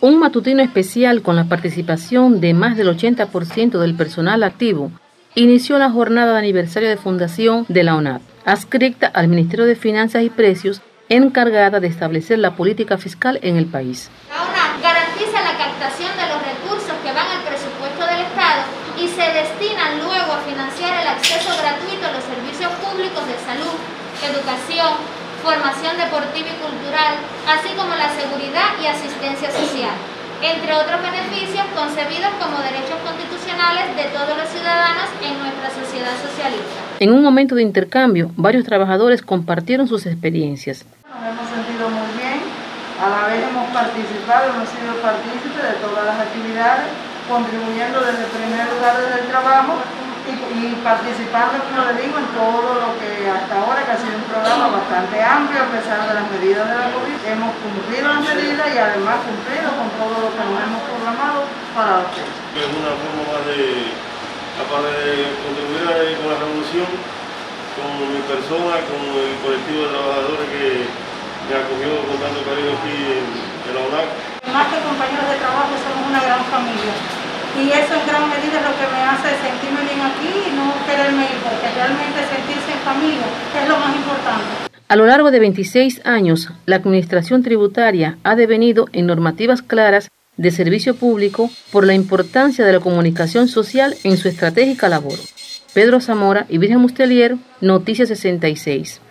Un matutino especial con la participación de más del 80% del personal activo inició la jornada de aniversario de fundación de la ONAP, adscrita al Ministerio de Finanzas y Precios, encargada de establecer la política fiscal en el país. La ONAP garantiza la captación de los recursos que van al presupuesto del Estado y se destinan luego a financiar el acceso gratuito a los servicios públicos de salud, educación, formación deportiva y cultural, así como asistencia social entre otros beneficios concebidos como derechos constitucionales de todos los ciudadanos en nuestra sociedad socialista. En un momento de intercambio, varios trabajadores compartieron sus experiencias. Nos hemos sentido muy bien, a la vez hemos participado, hemos sido partícipes de todas las actividades, contribuyendo desde el primer lugar desde el trabajo y, participando, como le digo, en todo lo que hasta ahora, que ha sido un programa bastante amplio a pesar de las medidas de la. Hemos cumplido las medidas y además cumplido con todo lo que nos hemos programado para la fecha. Es una forma más de, aparte de contribuir con la revolución, con mi persona, con el colectivo de trabajadores que me acogió con tanto cariño aquí en, en la UNAC. Más que compañeros de trabajo, somos una gran familia y eso en gran medida es lo que me hace sentirme bien aquí y no quererme ir, porque realmente sentirse en familia es lo más importante. A lo largo de 26 años, la Administración Tributaria ha devenido en normativas claras de servicio público por la importancia de la comunicación social en su estratégica labor. Pedro Zamora y Virgen Mustelier, Noticias 66.